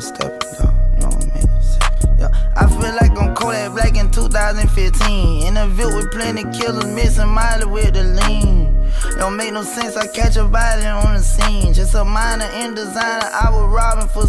Step, up, you I? Yeah. I feel like I'm Kodak Black in 2015. In a Ville with plenty killers, missing Miley with the lean. Don't make no sense, I catch a body on the scene. Just a minor in designer, I was robbing for